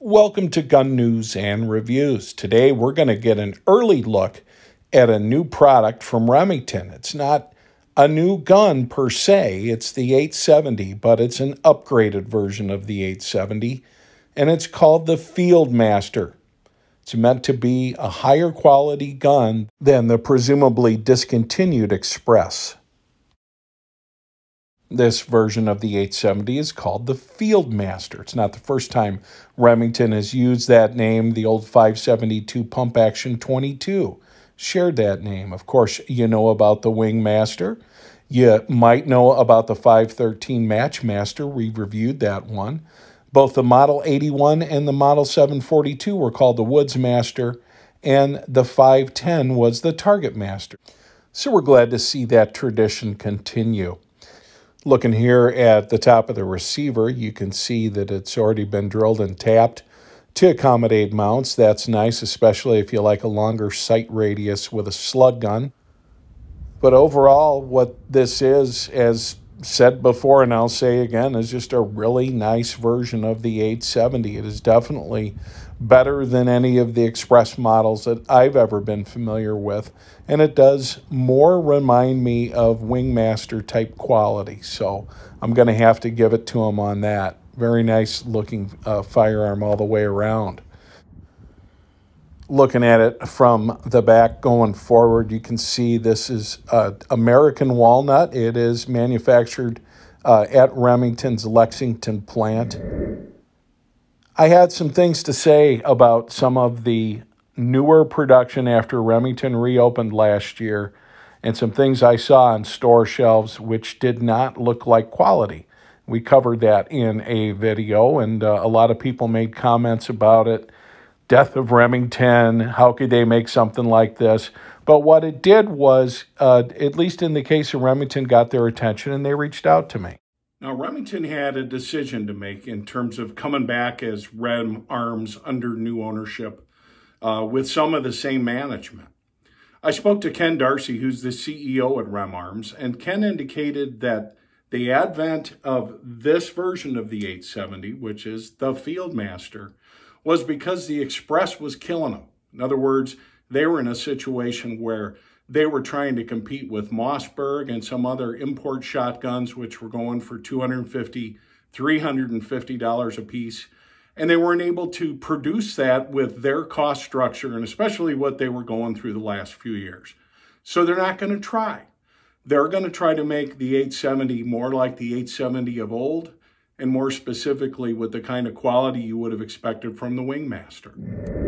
Welcome to Gun News and Reviews. Today we're going to get an early look at a new product from Remington. It's not a new gun per se, it's the 870, but it's an upgraded version of the 870, and it's called the Fieldmaster. It's meant to be a higher quality gun than the presumably discontinued Express. This version of the 870 is called the Fieldmaster. It's not the first time Remington has used that name. The old 572 Pump Action 22 shared that name. Of course, you know about the Wingmaster. You might know about the 513 Matchmaster. We reviewed that one. Both the Model 81 and the Model 742 were called the Woodsmaster, and the 510 was the Target Master. So we're glad to see that tradition continue. Looking here at the top of the receiver, you can see that it's already been drilled and tapped to accommodate mounts. That's nice, especially if you like a longer sight radius with a slug gun. But overall, what this is, as said before and I'll say again, is just a really nice version of the 870. It is definitely better than any of the Express models that I've ever been familiar with. And it does more remind me of Wingmaster type quality. So I'm going to have to give it to him on that. Very nice looking uh, firearm all the way around. Looking at it from the back going forward, you can see this is uh, American walnut. It is manufactured uh, at Remington's Lexington plant. I had some things to say about some of the newer production after Remington reopened last year and some things I saw on store shelves which did not look like quality. We covered that in a video, and uh, a lot of people made comments about it. Death of Remington, how could they make something like this? But what it did was, uh, at least in the case of Remington, got their attention and they reached out to me. Now, Remington had a decision to make in terms of coming back as RemArms under new ownership uh, with some of the same management. I spoke to Ken D'Arcy, who's the CEO at RemArms, and Ken indicated that the advent of this version of the 870, which is the Fieldmaster, was because the Express was killing them. In other words, they were in a situation where they were trying to compete with Mossberg and some other import shotguns, which were going for $250, $350 a piece. And they weren't able to produce that with their cost structure and especially what they were going through the last few years. So they're not going to try. They're going to try to make the 870 more like the 870 of old and more specifically with the kind of quality you would have expected from the Wingmaster.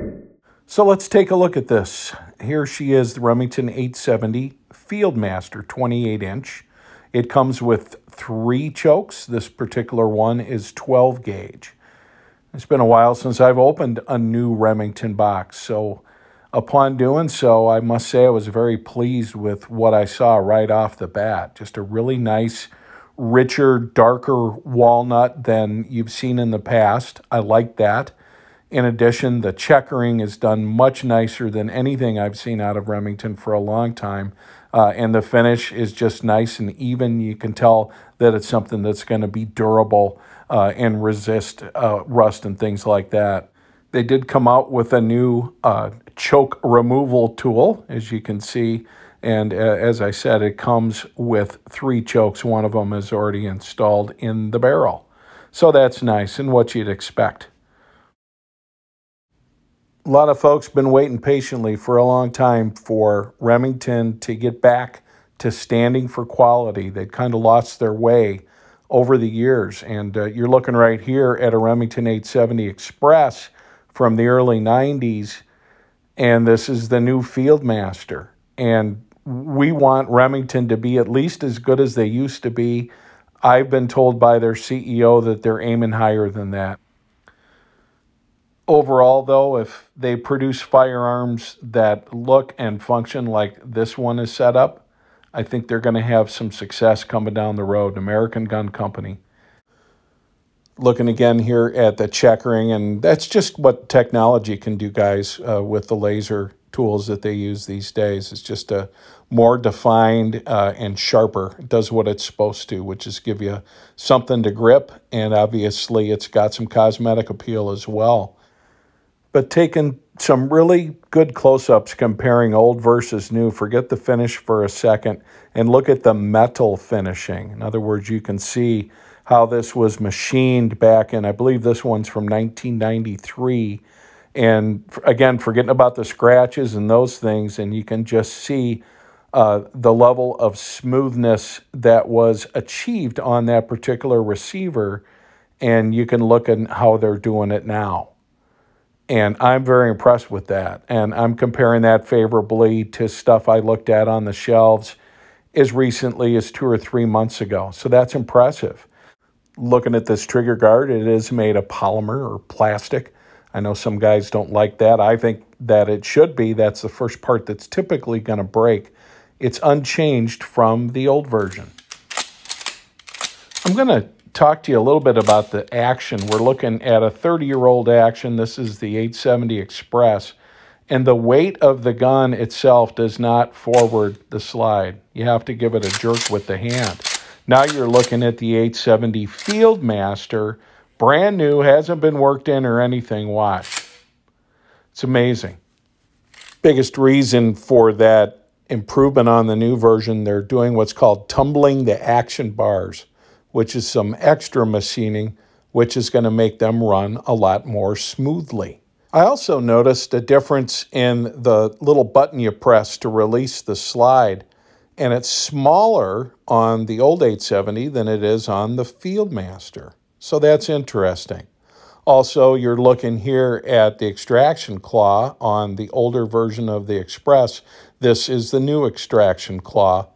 So let's take a look at this. Here she is, the Remington 870 Fieldmaster 28 inch. It comes with three chokes. This particular one is 12 gauge. It's been a while since I've opened a new Remington box, so upon doing so, I must say I was very pleased with what I saw right off the bat. Just a really nice, richer, darker walnut than you've seen in the past. I like that. In addition, the checkering is done much nicer than anything I've seen out of Remington for a long time. Uh, and the finish is just nice and even. You can tell that it's something that's going to be durable uh, and resist uh, rust and things like that. They did come out with a new uh, choke removal tool, as you can see. And uh, as I said, it comes with three chokes. One of them is already installed in the barrel. So that's nice and what you'd expect a lot of folks been waiting patiently for a long time for Remington to get back to standing for quality. They'd kind of lost their way over the years. And uh, you're looking right here at a Remington 870 Express from the early 90s. And this is the new Fieldmaster. And we want Remington to be at least as good as they used to be. I've been told by their CEO that they're aiming higher than that. Overall, though, if they produce firearms that look and function like this one is set up, I think they're going to have some success coming down the road. American Gun Company. Looking again here at the checkering, and that's just what technology can do, guys, uh, with the laser tools that they use these days. It's just a more defined uh, and sharper. It does what it's supposed to, which is give you something to grip, and obviously it's got some cosmetic appeal as well. But taking some really good close-ups comparing old versus new, forget the finish for a second, and look at the metal finishing. In other words, you can see how this was machined back in, I believe this one's from 1993. And again, forgetting about the scratches and those things, and you can just see uh, the level of smoothness that was achieved on that particular receiver. And you can look at how they're doing it now. And I'm very impressed with that. And I'm comparing that favorably to stuff I looked at on the shelves as recently as two or three months ago. So that's impressive looking at this trigger guard, it is made of polymer or plastic. I know some guys don't like that. I think that it should be. That's the first part that's typically going to break. It's unchanged from the old version. I'm going to talk to you a little bit about the action. We're looking at a 30-year-old action. This is the 870 Express. And the weight of the gun itself does not forward the slide. You have to give it a jerk with the hand. Now you're looking at the 870 Fieldmaster, brand new, hasn't been worked in or anything. Watch. It's amazing. Biggest reason for that improvement on the new version, they're doing what's called tumbling the action bars, which is some extra machining, which is going to make them run a lot more smoothly. I also noticed a difference in the little button you press to release the slide and it's smaller on the old 870 than it is on the Fieldmaster. So that's interesting. Also, you're looking here at the extraction claw on the older version of the Express. This is the new extraction claw.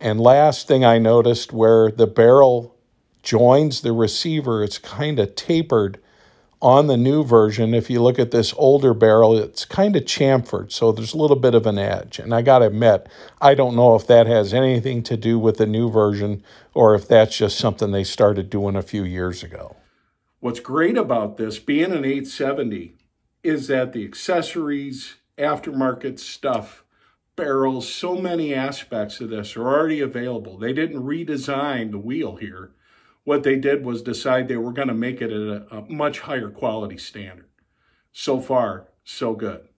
And last thing I noticed where the barrel joins the receiver, it's kind of tapered on the new version, if you look at this older barrel, it's kind of chamfered, so there's a little bit of an edge. And I got to admit, I don't know if that has anything to do with the new version or if that's just something they started doing a few years ago. What's great about this, being an 870, is that the accessories, aftermarket stuff, barrels, so many aspects of this are already available. They didn't redesign the wheel here what they did was decide they were going to make it at a, a much higher quality standard. So far, so good.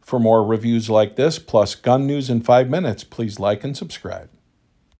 For more reviews like this, plus gun news in five minutes, please like and subscribe.